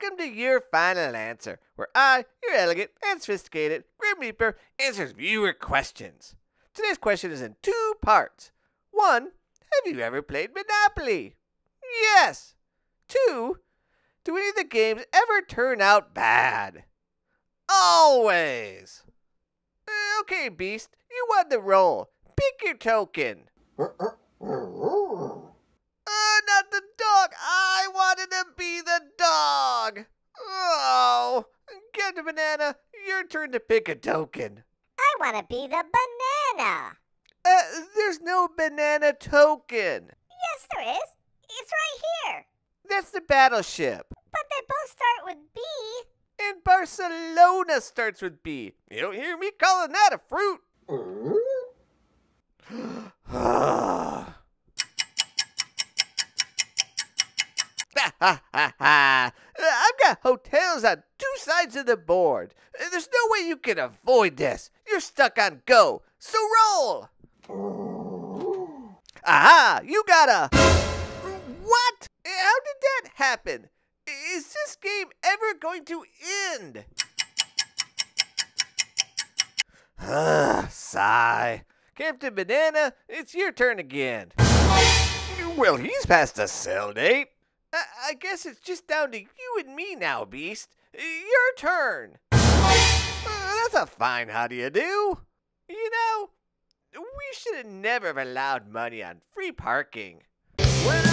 welcome to your final answer, where I, your elegant and sophisticated Grim Reaper, answers viewer questions. Today's question is in two parts. One, have you ever played Monopoly? Yes. Two, do any of the games ever turn out bad? Always. Uh, Okay, Beast, you won the roll. Pick your token. Uh, not the dog. I wanted to be the dog. Oh, Captain Banana, your turn to pick a token. I want to be the banana. Uh, there's no banana token. Yes, there is. It's right here. That's the battleship. But they both start with B. And Barcelona starts with B. You don't hear me calling that a fruit. Ha ha ha ha! I've got hotels on two sides of the board. There's no way you can avoid this. You're stuck on go, so roll! Aha! You got a. What? How did that happen? Is this game ever going to end? Ah, sigh. Captain Banana, it's your turn again. Well, he's past the sell date. I, guess it's just down to you and me now, Beast. Your turn. Uh, that's a fine how do you do. You know, we should have never have allowed money on free parking. When